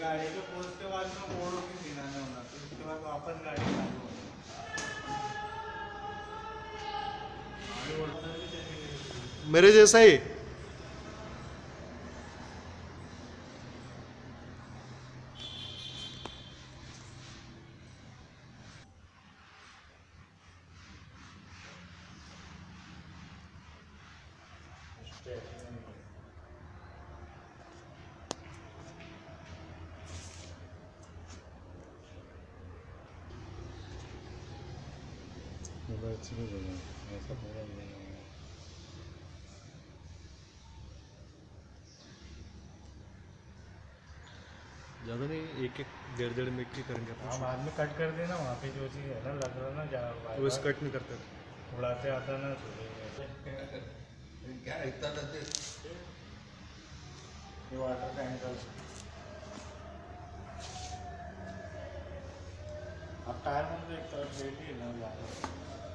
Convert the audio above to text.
गाड़ी के पहुँचते बाद में मोड़ों की सीना होना फिर उसके बाद वापस गाड़ी चालू मेरे जैसा ही। मोबाइल से भी बोला ऐसा पूरा नहीं है ज़्यादा नहीं एक एक डेढ़ डेढ़ मिनट की करेंगे हाँ अपन बाद में कट कर देना वहाँ पे जो चीज़ है ना लग रहा ना जा तो वैसे कट नहीं करते उड़ाते आता ना तो क्या इतना ये वाटर टैंकर अब टायर में देखता है ट्रेन ही ना जाता